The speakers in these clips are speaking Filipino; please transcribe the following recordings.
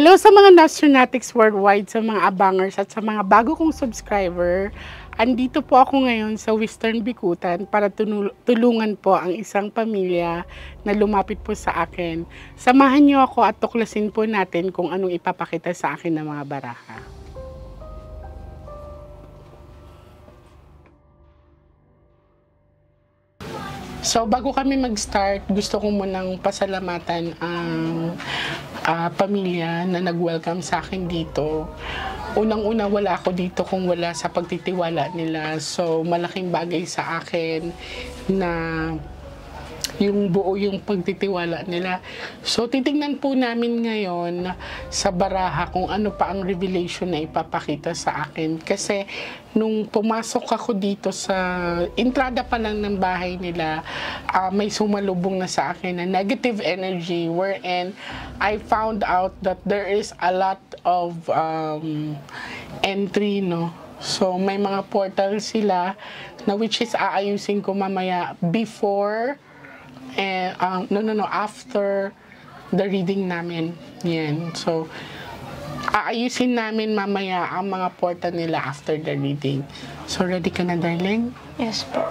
Hello sa mga Nostronatics worldwide, sa mga abangers at sa mga bago kong subscriber. Andito po ako ngayon sa Western Bikutan para tulungan po ang isang pamilya na lumapit po sa akin. Samahan niyo ako at tuklasin po natin kung anong ipapakita sa akin ng mga baraha. So, bago kami mag-start, gusto ko munang pasalamatan ang ah, pamilya na nag-welcome sa akin dito. Unang-una, wala ako dito kung wala sa pagtitiwala nila. So, malaking bagay sa akin na yung buo yung pagtitiwala nila. So, titingnan po namin ngayon sa baraha kung ano pa ang revelation na ipapakita sa akin. Kasi, nung pumasok ako dito sa entrada pa lang ng bahay nila, ah, may sumalubong na sa akin na negative energy wherein I found out that there is a lot of um, entry, no? So, may mga portal sila na which is aayusin ko mamaya before and um, no no no after the reading namin. Yan. So aayusin namin mamaya ang mga portal nila after the reading. So ready ka na darling? Yes po.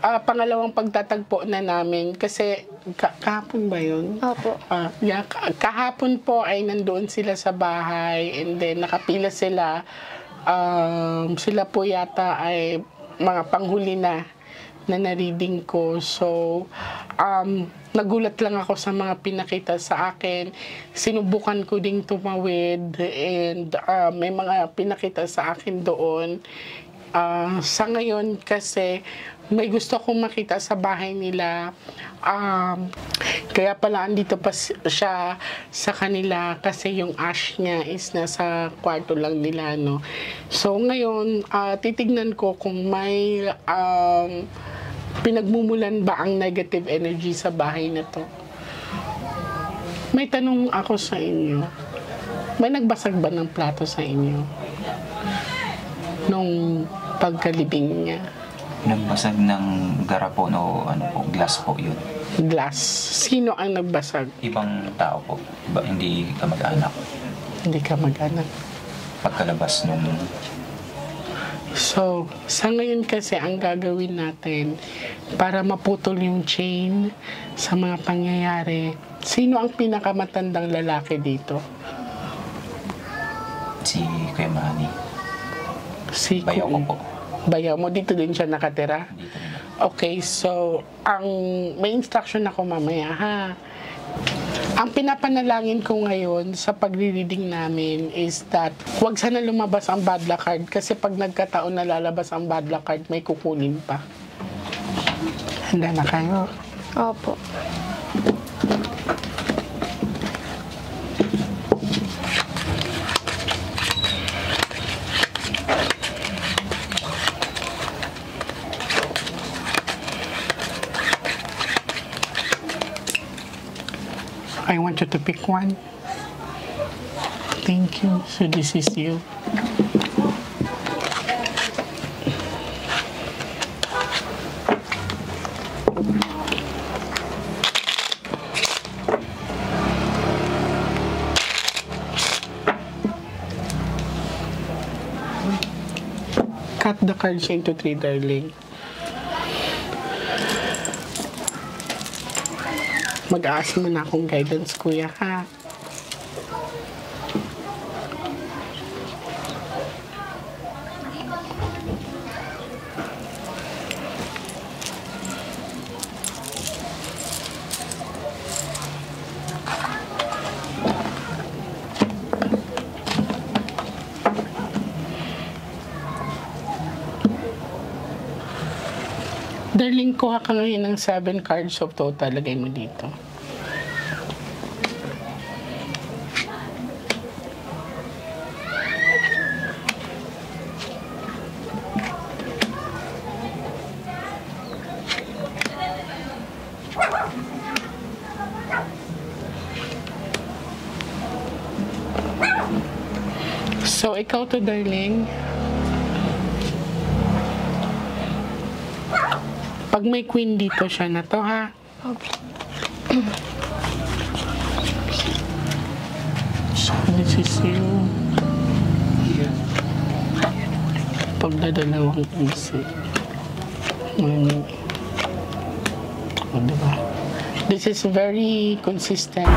Ah, pangalawang pagtatagpo na namin kasi ka- kahapon ba yun? Opo. Ah, yeah, ka- kahapon po ay nandoon sila sa bahay and then nakapila sila. Um, sila po yata ay mga panghuli na na na-reading ko. So, um, nagulat lang ako sa mga pinakita sa akin. Sinubukan ko ding tumawid and ah, may mga pinakita sa akin doon. Ah, sa ngayon kasi may gusto akong makita sa bahay nila. Um, kaya pala andito pa si- siya sa kanila kasi yung ash niya is nasa kwarto lang nila, no. So ngayon, ah, titignan ko kung may um, pinagmumulan ba ang negative energy sa bahay na to. May tanong ako sa inyo. May nagbasag ba ng plato sa inyo? Nung pagkalibing niya? Nagbasag ng garapon o ano po, glass po yun. Glass. Sino ang nagbasag? Ibang tao po, iba, hindi kamag-anak. Hindi ka mag-anak. Pagkalabas nung So, sa ngayon kasi ang gagawin natin para maputol yung chain sa mga pangyayari, sino ang pinakamatandang lalaki dito? si Kuya Manny, Si bayaw ko po. Bayaw mo, dito din siya nakatira? Okay, so, ang may instruction ako mamaya, ha? Ang pinapanalangin ko ngayon sa pagre-reading namin is that huwag sana lumabas ang bad luck card kasi pag nagkataon na lalabas ang bad luck card, may kukunin pa. Handa na kayo? Opo. I want you to pick one. Thank you. So this is you. Cut the cards into three, darling. Mag-aas mo na akong guidance, kuya, ha? Darling, kuha ka ngayon ng 7 cards of total. Lagay mo dito. So, ikaw to, darling. Pag may queen dito, siya na to, ha? So, this is you. Pagdadalawang isip. Ano? O, diba? This is very consistent.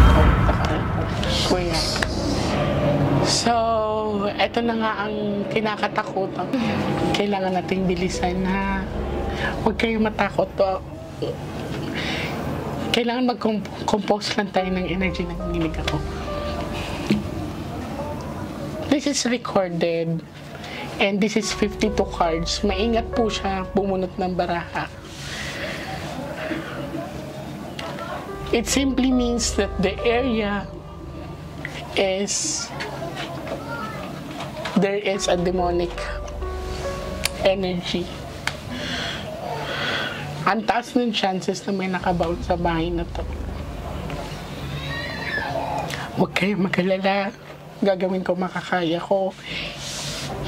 Kuya. So, eto na nga ang kinakatakutan. Kailangan nating bilisan na huwag kayo matakot. Kailangan mag-compose lang tayo ng energy ng nginig ako. This is recorded and this is 52 cards. Maingat po siya bumunot ng baraha. It simply means that the area is there is a demonic energy. Ang taas ng chances na may nakabout sa bahay na to. Huwag kayo magalala. Gagawin ko makakaya ko.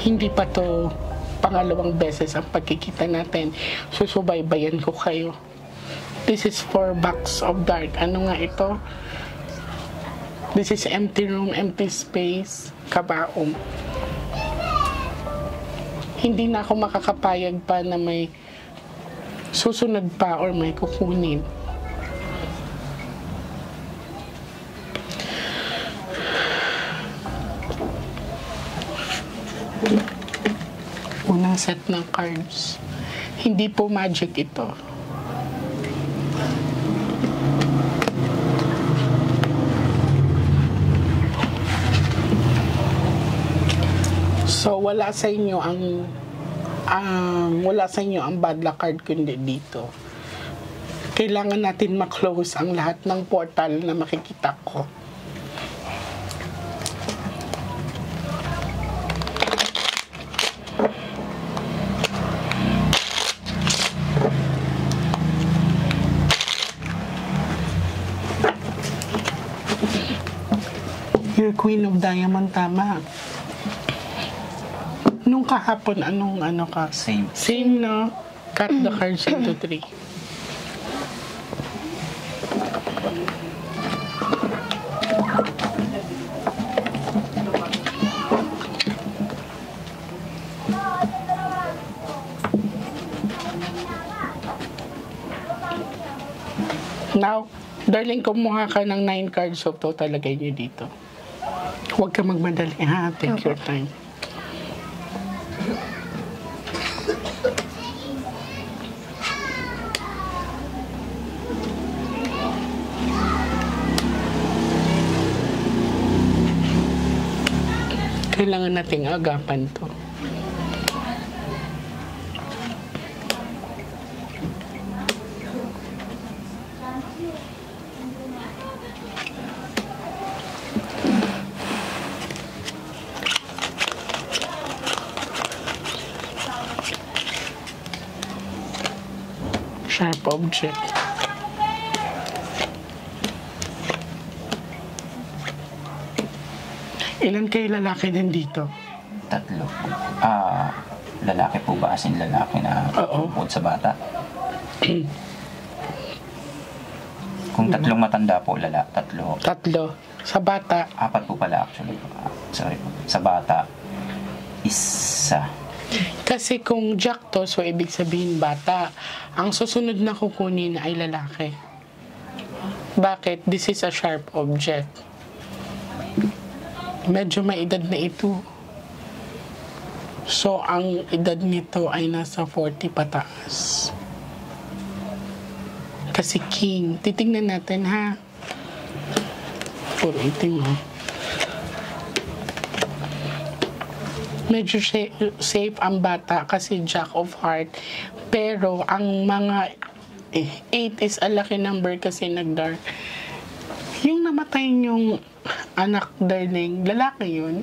Hindi pa to pangalawang beses ang pagkikita natin. Susubaybayan ko kayo. This is four box of dark. Ano nga ito? This is empty room, empty space, kabaong. Hindi na ako makakapayag pa na may susunod pa or may kukunin. Unang set ng cards. Hindi po magic ito. So wala sa inyo ang um, wala sa inyo ang bad luck card kundi dito. Kailangan natin ma-close ang lahat ng portal na makikita ko. Your Queen of Diamond, tama. Nung kahapon, anong ano ka? Same. Same, no? Cut the cards into three. Now, darling, kumuha ka ng nine cards of total lagay niyo dito. Huwag ka magmadali, ha? Take your time. Kailangan nating agapan to. Sharp object. Ilan kayo lalaki din dito? Tatlo. Ah, lalaki po ba? As in lalaki na Oo. bukod sa bata? Kung tatlong matanda po, lala, tatlo. Tatlo. Sa bata, Apat po pala actually. Ah, sorry po. Sa bata, isa. Kasi kung jack to, so ibig sabihin bata. Ang susunod na kukunin ay lalaki. Bakit? This is a sharp object. Medyo may edad na ito. So, ang edad nito ay nasa 40 pataas. Kasi king. Titingnan natin ha. Puro itim oh. medyo sa- safe ang bata kasi jack of heart Pero ang mga 8 is a lucky number kasi nag-dark. Yung namatay yung anak, darling, lalaki yun?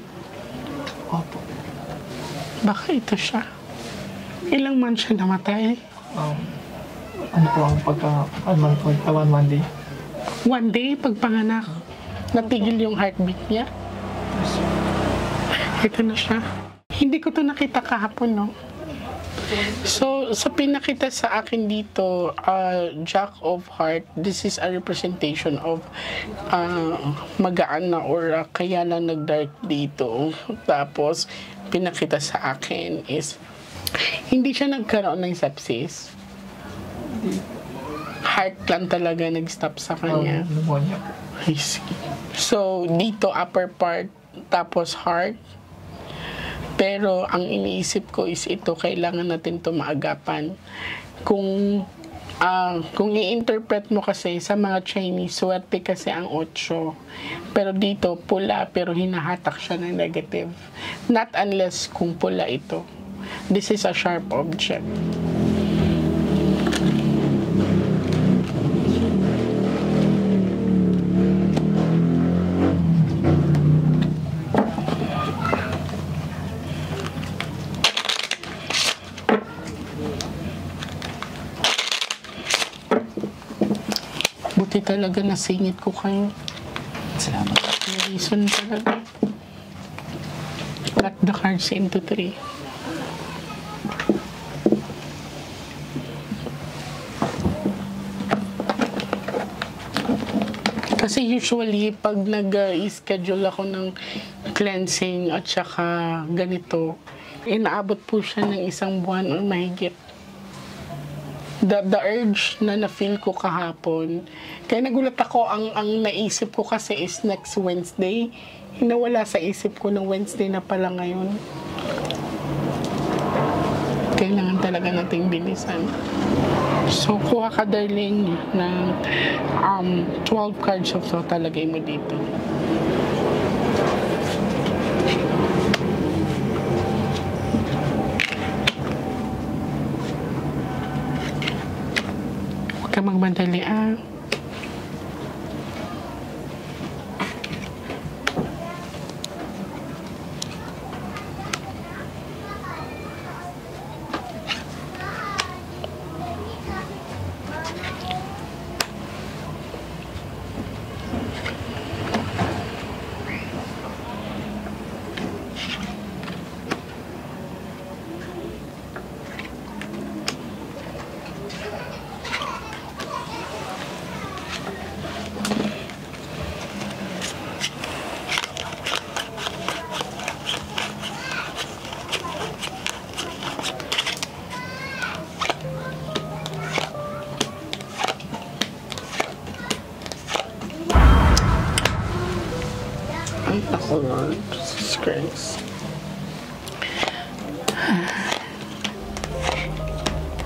Opo. Baka ito siya. Ilang man siya namatay? Um, ano po ang pagka, one month, uh, one Monday. One day, pagpanganak, natigil yung heartbeat niya. Ito na siya. Hindi ko to nakita kahapon, no? So, sa pinakita sa akin dito, uh, Jack of Heart, this is a representation of uh, magaan na aura, kaya lang nag-dark dito. Tapos, pinakita sa akin is, hindi siya nagkaroon ng sepsis. Heart lang talaga nag-stop sa kanya. po. I see. So, dito upper part, tapos heart. Pero ang iniisip ko is ito, kailangan natin ito maagapan. Kung ah, kung i-interpret mo kasi sa mga Chinese, swerte kasi ang 8. Pero dito, pula, pero hinahatak siya ng negative. Not unless kung pula ito. This is a sharp object. Talaga nasingit ko kayo. Salamat. May reason talaga. Cut the cards into three. Kasi usually, pag nag-schedule ako ng cleansing at saka ganito, inaabot po siya ng isang buwan or mahigit the, the urge na na-feel ko kahapon. Kaya nagulat ako, ang, ang naisip ko kasi is next Wednesday. Nawala sa isip ko ng Wednesday na pala ngayon. Kailangan talaga nating bilisan. So, kuha ka darling ng um, 12 cards of to talagay mo dito. Huwag ka magmadali ah.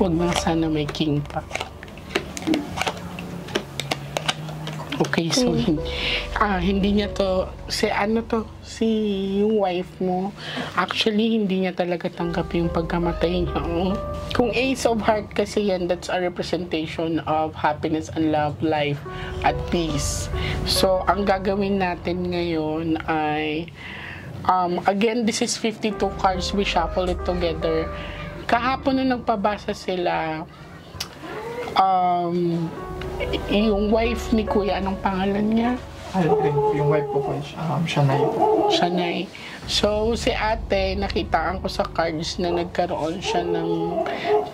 Huwag na sana may king pa. Okay, so hin- ah, hindi niya to, si ano to, si yung wife mo, actually hindi niya talaga tanggap yung pagkamatay niya. oh. Kung Ace of Heart kasi yan, that's a representation of happiness and love, life, at peace. So, ang gagawin natin ngayon ay, um, again, this is 52 cards, we shuffle it together. Kahapon nung nagpabasa sila, um, yung wife ni Kuya, anong pangalan niya? Ay, rin po, yung wife ko po, um, Shanay po. Shanay. So, si ate, nakitaan ko sa cards na nagkaroon siya ng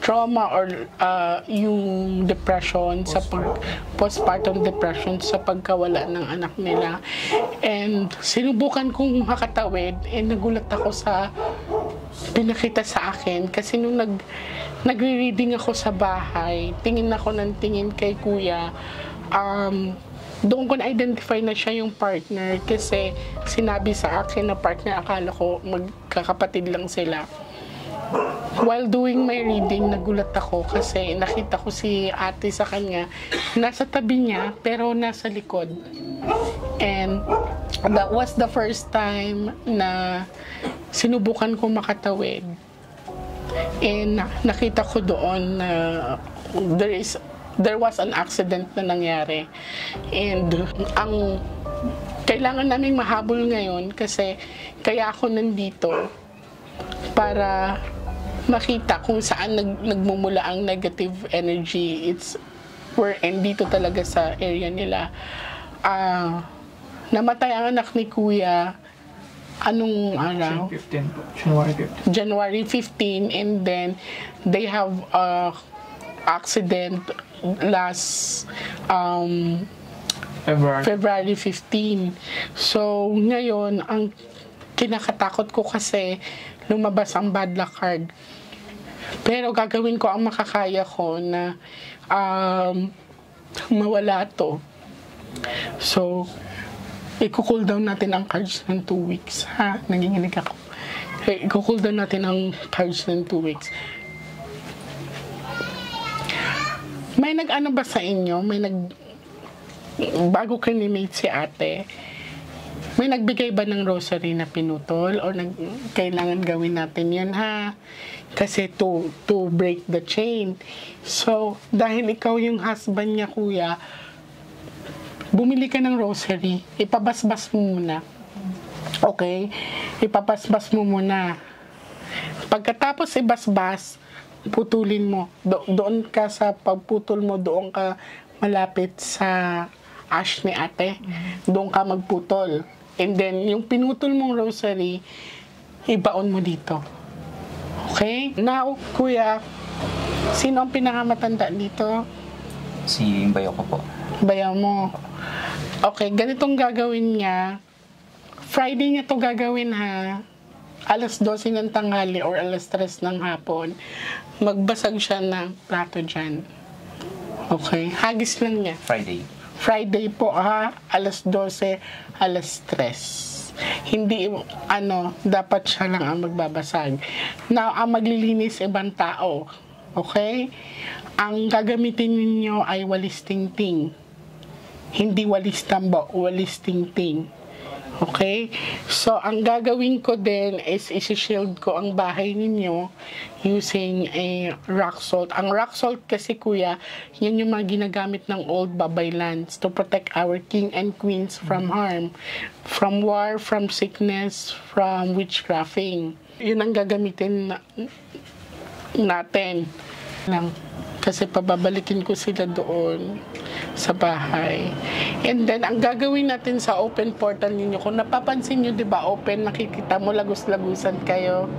trauma or uh, yung depression sa pag postpartum depression sa pagkawala ng anak nila. And sinubukan kong makatawid and nagulat ako sa pinakita sa akin kasi nung nag nagre-reading ako sa bahay, tingin ako ng tingin kay kuya, um, doon ko na-identify na siya yung partner kasi sinabi sa akin na partner, akala ko magkakapatid lang sila. While doing my reading, nagulat ako kasi nakita ko si ate sa kanya, nasa tabi niya pero nasa likod. And that was the first time na sinubukan ko makatawid. And na- nakita ko doon na there is there was an accident na nangyari. And ang kailangan naming mahabol ngayon kasi kaya ako nandito para makita kung saan nag, nagmumula ang negative energy. It's we're dito talaga sa area nila. Ah, namatay ang anak ni Kuya anong araw? 15 po. January 15. January 15 and then they have a accident last um, February. February 15. So, ngayon, ang kinakatakot ko kasi lumabas ang bad luck card. Pero gagawin ko ang makakaya ko na um, mawala to. So, i-cool down natin ang cards ng 2 weeks. Ha? Nanginginig ako. Eh, I-cool down natin ang cards ng 2 weeks. May nag-ano ba sa inyo? May nag... Bago ka ni-meet si ate, may nagbigay ba ng rosary na pinutol? O nag, kailangan gawin natin yun ha? Kasi to, to break the chain. So, dahil ikaw yung husband niya, kuya, bumili ka ng rosary, ipabasbas mo muna. Okay? Ipapasbas mo muna. Pagkatapos ibasbas, putulin mo. Do- doon ka sa pagputol mo, doon ka malapit sa ash ni ate. Doon ka magputol. And then, yung pinutol mong rosary, ibaon mo dito. Okay? Now, kuya, sino ang pinakamatanda dito? Si Bayo ko po. Bayaw mo. Okay, ganitong gagawin niya. Friday niya to gagawin ha. Alas 12 ng tanghali or alas 3 ng hapon. Magbasag siya ng plato dyan. Okay, hagis lang niya. Friday. Friday po ha, alas 12, alas 3. Hindi, ano, dapat siya lang ang magbabasag. Now, ang maglilinis ibang tao. Okay? Ang gagamitin ninyo ay walis ting-ting. Hindi walis tambo, walis ting-ting. Okay? So, ang gagawin ko din is isi-shield ko ang bahay ninyo using a rock salt. Ang rock salt kasi, kuya, yan yung mga ginagamit ng old babay lands to protect our king and queens from harm, from war, from sickness, from witchcrafting. Yun ang gagamitin na, natin lang. Kasi pababalikin ko sila doon sa bahay. And then, ang gagawin natin sa open portal ninyo, kung napapansin nyo, di ba, open, nakikita mo, lagus-lagusan kayo.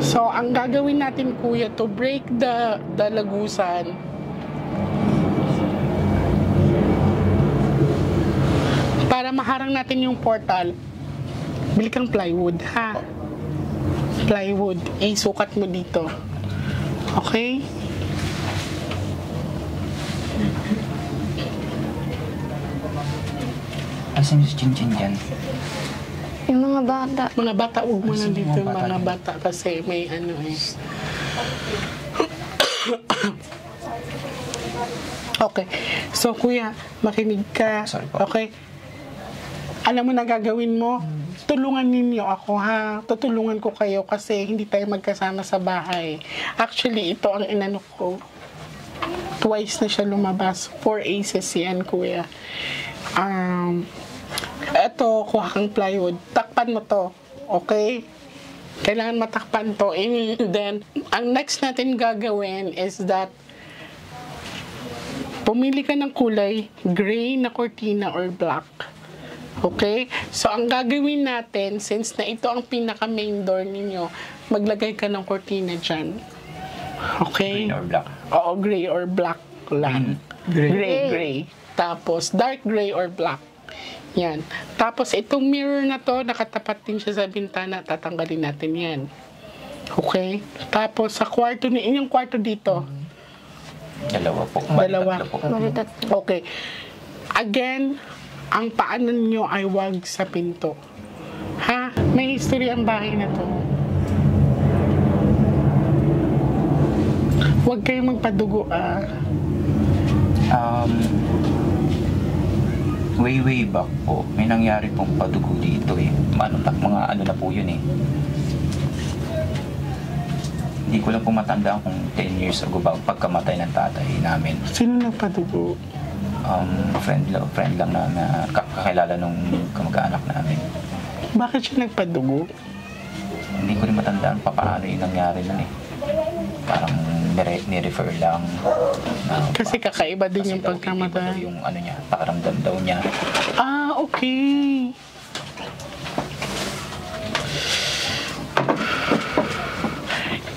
So, ang gagawin natin, kuya, to break the, the lagusan, para maharang natin yung portal, bili kang plywood, ha? Plywood. Eh, sukat mo dito. Okay? Asan yung chinchin dyan? Yung mga bata. Mga bata, huwag mo na dito mga bata mga bata kasi may ano eh. okay. So, kuya, makinig ka. Sorry po. Okay. Alam mo na gagawin mo? Tulungan ninyo ako ha. Tutulungan ko kayo kasi hindi tayo magkasama sa bahay. Actually, ito ang inano ko. Twice na siya lumabas. Four aces yan, kuya. Um, eto, kuha kang plywood. Takpan mo to. Okay? Kailangan matakpan to. And then, ang next natin gagawin is that pumili ka ng kulay, gray na cortina or black. Okay? So, ang gagawin natin, since na ito ang pinaka-main door ninyo, maglagay ka ng cortina dyan. Okay? Green or black? Oo, gray or black lang. Gray. Gray, gray. Tapos, dark gray or black. Yan. Tapos, itong mirror na to, nakatapat din siya sa bintana. Tatanggalin natin yan. Okay? Tapos, sa kwarto, ni yung kwarto dito. Dalawa po. Bali, Dalawa. tatlo po. Tatlo. Okay. Again, ang paanan nyo ay wag sa pinto. Ha? May history ang bahay na to. Huwag kayong magpadugo, ah. Um, way way back po, may nangyari pong padugo dito eh. Ano, mga ano na po yun eh. Hindi ko lang po matandaan kung 10 years ago ba pagkamatay ng tatay namin. Sino nagpadugo? Um, friend, friend lang na, na kakilala nung kamag-anak namin. Bakit siya nagpadugo? Hindi ko rin matandaan pa paano yung nangyari nun eh. Parang nire- ni-refer lang. Na, Kasi kakaiba din kasi yung pagkamatay. yung ano niya, pakiramdam daw niya. Ah, okay.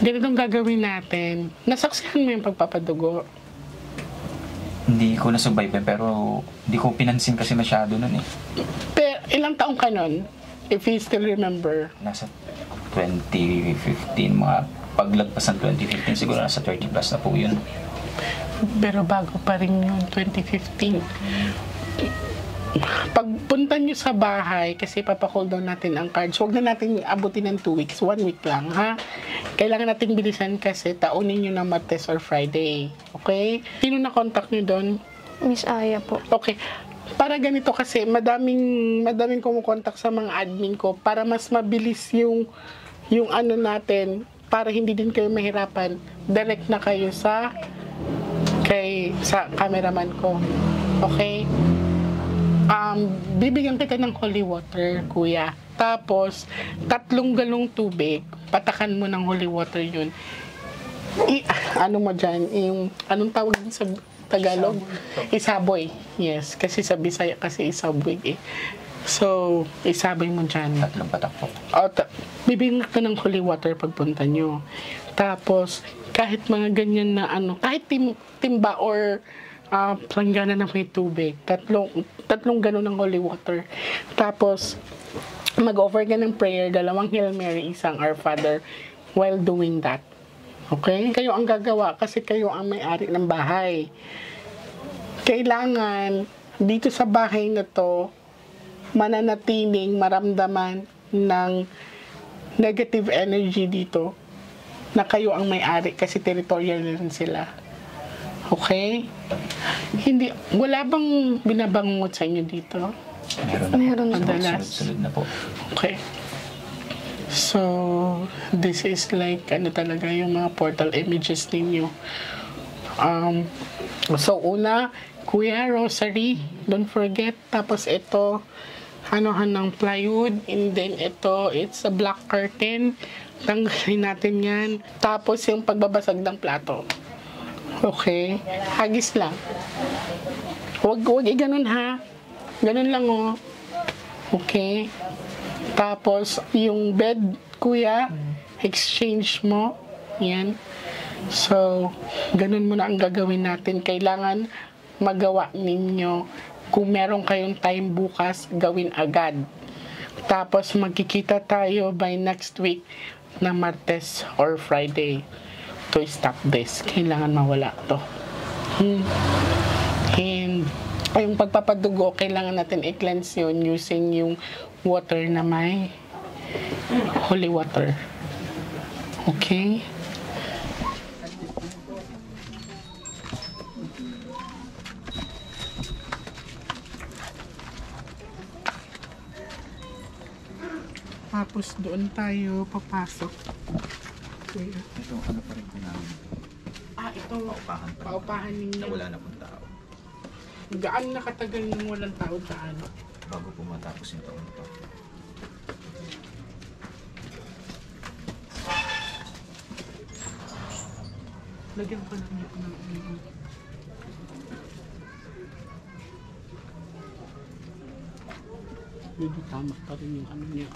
Ganitong gagawin natin. Nasaksihan mo yung pagpapadugo. Hindi ko na-survive pero hindi ko pinansin kasi masyado nun eh. Pero ilang taong ka nun? If you still remember. Nasa 2015, mga paglagpas ng 2015, siguro nasa 30 plus na po yun. Pero bago pa rin yun, 2015. Pagpunta nyo sa bahay, kasi papahold down natin ang cards, huwag na natin abutin ng 2 weeks, 1 week lang, ha? Kailangan natin bilisan kasi taunin nyo ng Martes or Friday. Okay? Sino na contact nyo doon? Miss Aya po. Okay. Para ganito kasi, madaming, madaming kumukontak sa mga admin ko para mas mabilis yung, yung ano natin, para hindi din kayo mahirapan, direct na kayo sa kay sa cameraman ko. Okay? Um, bibigyan kita ng holy water, kuya. Tapos, tatlong galong tubig, patakan mo ng holy water yun. I, ano mo dyan, yung, anong tawag din sa Tagalog? Isaboy. Yes, kasi sa Bisaya kasi isaboy eh. So, isaboy mo dyan. Tatlong patak po. O, ta- bibigyan ka ng holy water pagpunta nyo. Tapos, kahit mga ganyan na ano, kahit tim, timba or uh, planggana na may tubig, tatlong, tatlong ganun ng holy water. Tapos, mag-offer ka ng prayer, dalawang Hail Mary, isang Our Father, while doing that. Okay? Kayo ang gagawa kasi kayo ang may-ari ng bahay. Kailangan, dito sa bahay na to, mananatiling maramdaman ng negative energy dito na kayo ang may-ari kasi territorial na rin sila. Okay? Hindi, wala bang binabangungot sa inyo dito? Meron na Meron po. Madalas. Sunod-sunod na po. Okay. So, this is like, ano talaga yung mga portal images ninyo. Um, so, una, Kuya Rosary, don't forget. Tapos ito, anuhan ng plywood. And then ito, it's a black curtain. Tanggalin natin yan. Tapos yung pagbabasag ng plato. Okay? Hagis lang. Huwag, huwag i-ganun ha. Ganun lang oh. Okay? Tapos, yung bed, kuya, exchange mo. Yan. So, ganun muna ang gagawin natin. Kailangan magawa ninyo. Kung meron kayong time bukas, gawin agad. Tapos, magkikita tayo by next week na Martes or Friday to stop this. Kailangan mawala to. Hmm. And yung pagpapadugo, kailangan natin i-cleanse yun using yung water na may holy water. Okay? Tapos doon tayo papasok. Kuya. Ito, ano pa rin po namin. Ah, ito. Paupahan pa rin. Paupahan ninyo. Na wala na pong tao. Gaano nakatagal nang walang tao dyan? Bago po matapos yung taon to. Lagyan ko lang ito ng ano. Medyo tama pa rin yung ano niya.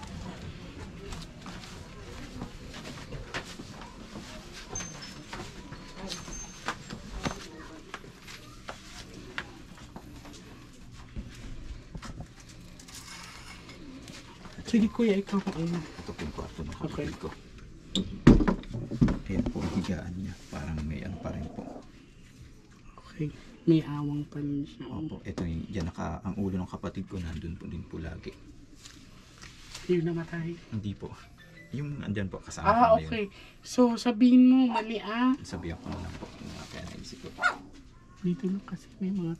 Sige kuya, ikaw kung ano. Ito po yung kwarto ng Okay. kapatid ko. Ayan po ang higaan niya. Parang may ano pa rin po. Okay. May awang pa rin siya. Opo, ito yung, yan naka, ang ulo ng kapatid ko nandun po din po lagi. Yung namatay. Hindi po. Yung andyan po kasama Ah, ko okay. So, sabihin mo, mali ah. Sabihan ko na lang po kaya naisip ko. Dito na kasi may mga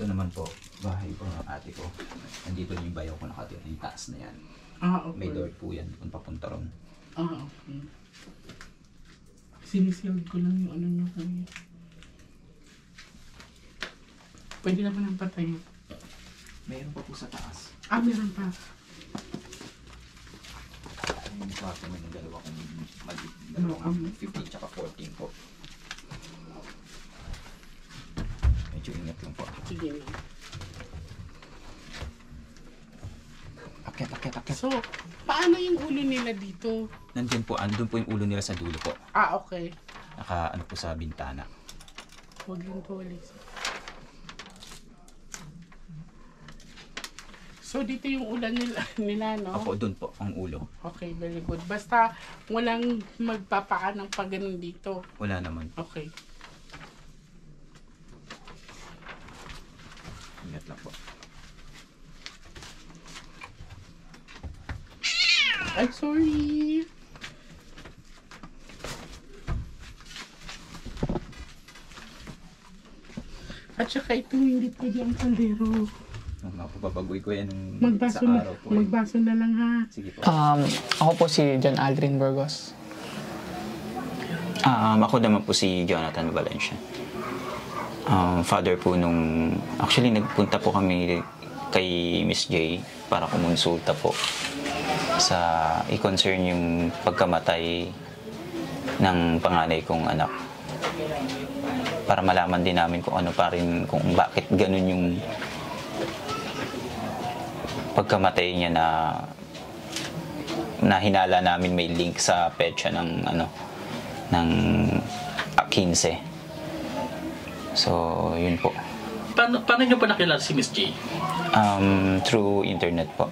tuto. naman po, bahay po ng ate ko. Nandito na yung bayaw ko nakatira, yung taas na yan. Ah, okay. May door po yan kung papunta ron. Ah, okay. Sinisild ko lang yung ano nyo kuya. Pwede naman ang patayin. Mayroon pa po sa taas. Ah, meron pa. Yung kwarto mo yung dalawa kong maliit. Dalawa um, 15 tsaka 14 po. Medyo ingat lang po. Sige na. Akyat, akyat, akyat. So, paano yung ulo nila dito? Nandyan po, andun po yung ulo nila sa dulo po. Ah, okay. Naka, ano po sa bintana. Huwag lang tuwalis. So, dito yung ulan nila, nila no? Ako, dun po, ang ulo. Okay, very good. Basta, walang magpapaka ng pag ganun dito. Wala naman. Okay. Ingat lang po. I'm sorry. At saka ito hindi pwede ang kaldero. Mapapabagoy ko yan nung Magbaso sa araw po. eh. magbaso na lang ha. Sige po. Um, ako po si John Aldrin Burgos. Um, ako naman po si Jonathan Valencia. Um, father po nung... Actually, nagpunta po kami kay Miss J para kumonsulta po sa i-concern yung pagkamatay ng panganay kong anak. Para malaman din namin kung ano pa rin, kung bakit ganun yung pagkamatay niya na na hinala namin may link sa petsa ng ano ng ah, 15. So, yun po. Paano, paano nyo pa nakilala si Miss J? Um, through internet po.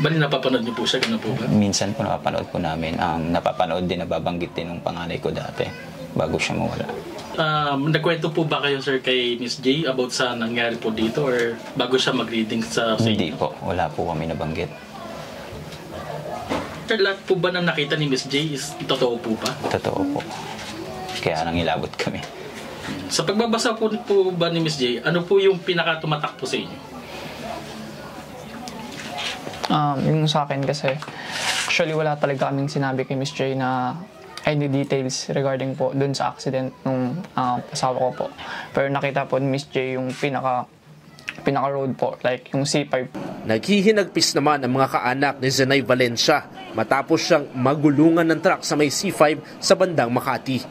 Bali napapanood niyo po siya, gano'n po ba? Minsan po napapanood po namin. Um, napapanood din, nababanggit din ng panganay ko dati bago siya mawala. Um, nagkwento po ba kayo, sir, kay Miss J about sa nangyari po dito or bago siya mag-reading sa, sa Hindi po, wala po kami nabanggit. Sir, lahat po ba na nakita ni Miss J is totoo po ba? Totoo po. Kaya nangilabot kami. Sa pagbabasa po, po ba ni Miss J, ano po yung pinaka tumatak po sa inyo? Um, yung sa akin kasi, actually wala talaga kaming sinabi kay Miss J na any details regarding po dun sa accident nung um, asawa ko po. Pero nakita po ni Miss J yung pinaka pinaka road po, like yung C5 Naghihinagpis naman ang mga kaanak ni Zenay Valencia matapos siyang magulungan ng truck sa may C5 sa bandang Makati.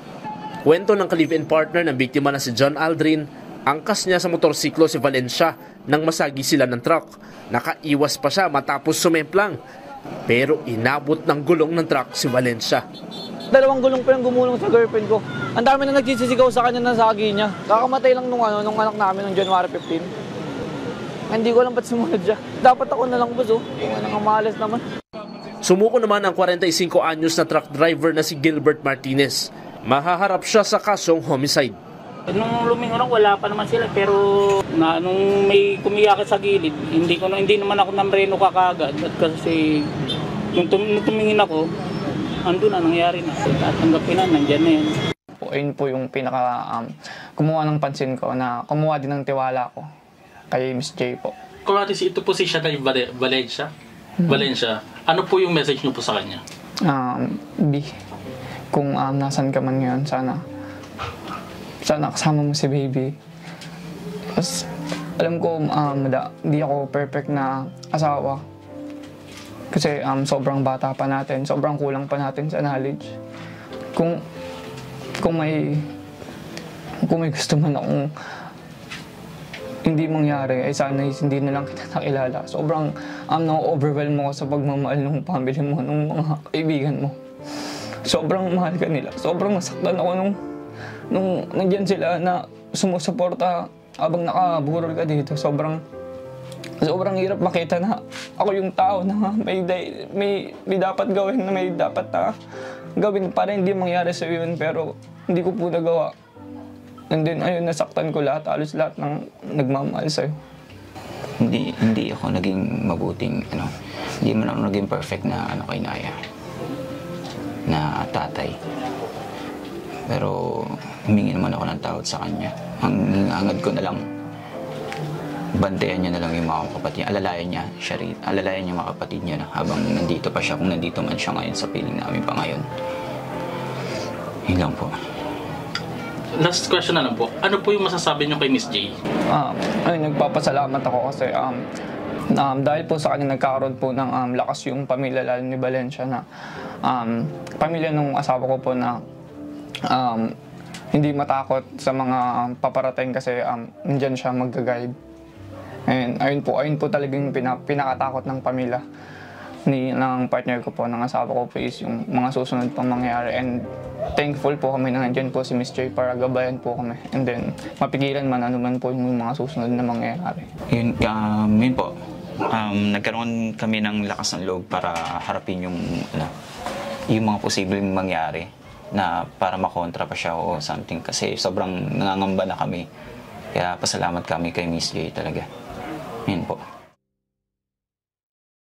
Kwento ng ka-live-in partner ng biktima na si John Aldrin, angkas niya sa motorsiklo si Valencia nang masagi sila ng truck. Nakaiwas pa siya matapos sumemplang. Pero inabot ng gulong ng truck si Valencia. Dalawang gulong pa yung gumulong sa girlfriend ko. Ang dami na nagsisisigaw sa kanya na sagi niya. Kakamatay lang nung, ano, nung anak namin nung January 15. Hindi ko alam ba't sumunod siya. Dapat ako na lang buso. Kung anong amalas naman. Sumuko naman ang 45 anyos na truck driver na si Gilbert Martinez. Mahaharap siya sa kasong homicide. Nung lumingon ako, wala pa naman sila pero na nung may kumiyakit sa gilid, hindi ko hindi naman ako namreno kakagad at kasi nung, tum, nung tumingin ako, andun na nangyari na. Tatanggapin na, nandyan na yan. po. Ayun po yung pinaka um, kumuha ng pansin ko na kumuha din ng tiwala ko kay Miss J po. Kumari si ito po si Shanay Vale- Valencia. Valencia. Ano po yung message niyo po sa kanya? Um, B, kung um, nasan ka man ngayon, sana sana kasama mo si baby. Tapos, alam ko, um, da, di ako perfect na asawa. Kasi um, sobrang bata pa natin, sobrang kulang pa natin sa knowledge. Kung, kung may, kung may gusto man akong hindi mangyari, ay sana hindi na lang kita nakilala. Sobrang um, na-overwhelm ako sa pagmamahal ng family mo, ng mga kaibigan mo. Sobrang mahal ka nila. Sobrang nasaktan ako nung, nung nandyan sila na sumusuporta habang nakaburol ka dito. Sobrang sobrang hirap makita na ako yung tao na may, may, may dapat gawin na may dapat na gawin para hindi mangyari sa yun pero hindi ko po nagawa. And then ayun, nasaktan ko lahat, halos lahat ng nagmamahal sa'yo. Hindi hindi ako naging mabuting ano, hindi man ako naging perfect na ano kay Naya. Na tatay. Pero humingi naman ako ng tawad sa kanya. Ang hingangad ko na lang bantayan niya na lang yung mga kapatid niya. Alalayan niya siya rin. Alalayan niya mga kapatid niya na habang nandito pa siya, kung nandito man siya ngayon sa piling namin pa ngayon. Yun lang po. Last question na lang po. Ano po yung masasabi niyo kay Miss J? Um, ay, nagpapasalamat ako kasi um, um, dahil po sa kanya nagkakaroon po ng um, lakas yung pamilya lalo ni Valencia na um, pamilya ng asawa ko po na um, hindi matakot sa mga um, paparating kasi um, nandyan siya mag-guide. And ayun po, ayun po talagang pina, pinakatakot ng pamilya ni ng partner ko po, ng asawa ko po is yung mga susunod pang mangyayari. And thankful po kami na nandyan po si Miss J para gabayan po kami. And then mapigilan man ano man po yung mga susunod na mangyayari. Yun, um, yun po. Um, nagkaroon kami ng lakas ng loob para harapin yung, ano, yung mga posibleng mangyari na para makontra pa siya o something kasi sobrang nangangamba na kami. Kaya pasalamat kami kay Miss J talaga. Yun po.